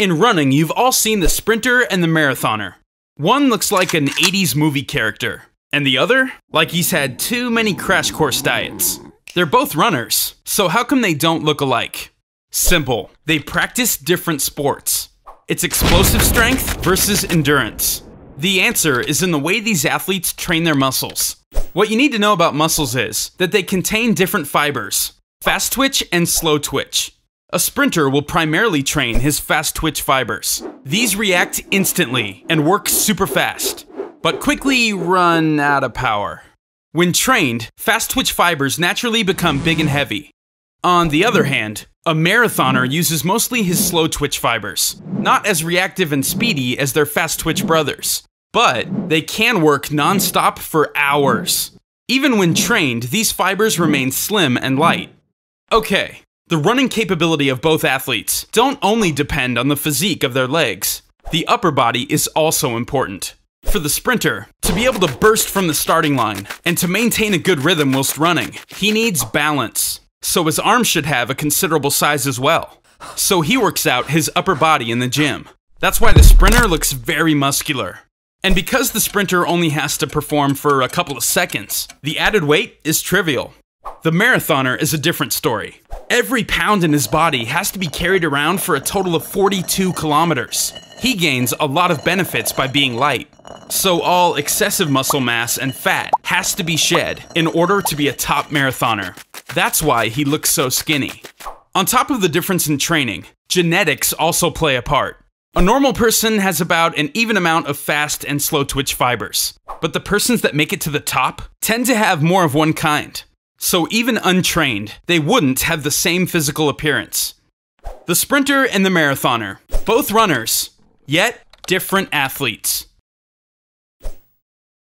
In running, you've all seen the sprinter and the marathoner. One looks like an 80s movie character, and the other, like he's had too many crash course diets. They're both runners, so how come they don't look alike? Simple. They practice different sports. It's explosive strength versus endurance. The answer is in the way these athletes train their muscles. What you need to know about muscles is that they contain different fibers fast twitch and slow twitch. A sprinter will primarily train his fast twitch fibers. These react instantly and work super fast, but quickly run out of power. When trained, fast twitch fibers naturally become big and heavy. On the other hand, a marathoner uses mostly his slow twitch fibers, not as reactive and speedy as their fast twitch brothers, but they can work non-stop for hours. Even when trained, these fibers remain slim and light. Okay, the running capability of both athletes don't only depend on the physique of their legs. The upper body is also important. For the sprinter, to be able to burst from the starting line and to maintain a good rhythm whilst running, he needs balance. So his arms should have a considerable size as well. So he works out his upper body in the gym. That's why the sprinter looks very muscular. And because the sprinter only has to perform for a couple of seconds, the added weight is trivial. The marathoner is a different story. Every pound in his body has to be carried around for a total of 42 kilometers. He gains a lot of benefits by being light. So all excessive muscle mass and fat has to be shed in order to be a top marathoner. That's why he looks so skinny. On top of the difference in training, genetics also play a part. A normal person has about an even amount of fast and slow twitch fibers, but the persons that make it to the top tend to have more of one kind. So even untrained, they wouldn't have the same physical appearance. The sprinter and the marathoner, both runners, yet different athletes.